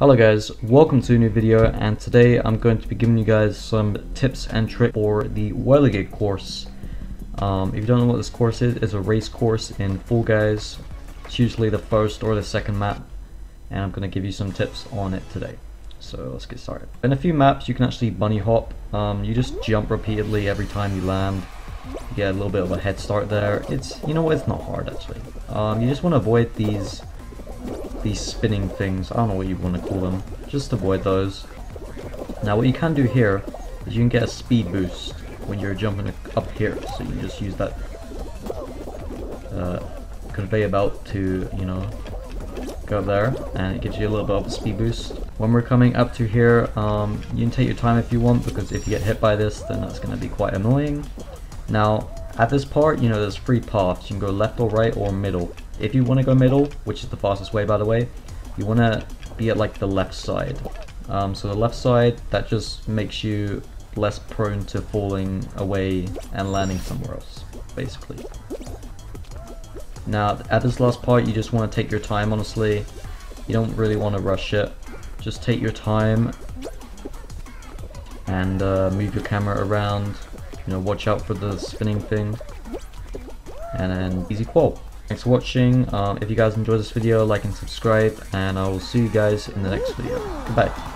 Hello guys, welcome to a new video and today I'm going to be giving you guys some tips and tricks for the Whirlygig course. Um, if you don't know what this course is, it's a race course in Fall Guys. It's usually the first or the second map and I'm going to give you some tips on it today. So let's get started. In a few maps you can actually bunny hop, um, you just jump repeatedly every time you land. You get a little bit of a head start there. It's, you know what, it's not hard actually. Um, you just want to avoid these these spinning things. I don't know what you want to call them. Just avoid those. Now what you can do here is you can get a speed boost when you're jumping up here. So you just use that uh, conveyor belt to, you know, go up there and it gives you a little bit of a speed boost. When we're coming up to here, um, you can take your time if you want because if you get hit by this then that's going to be quite annoying. Now at this part, you know, there's three paths. You can go left or right or middle. If you want to go middle, which is the fastest way by the way, you want to be at like the left side. Um, so the left side, that just makes you less prone to falling away and landing somewhere else, basically. Now, at this last part, you just want to take your time, honestly. You don't really want to rush it. Just take your time and uh, move your camera around. You know, watch out for the spinning thing. And then easy qual. Thanks for watching. Um, if you guys enjoyed this video, like and subscribe, and I will see you guys in the next video. Goodbye.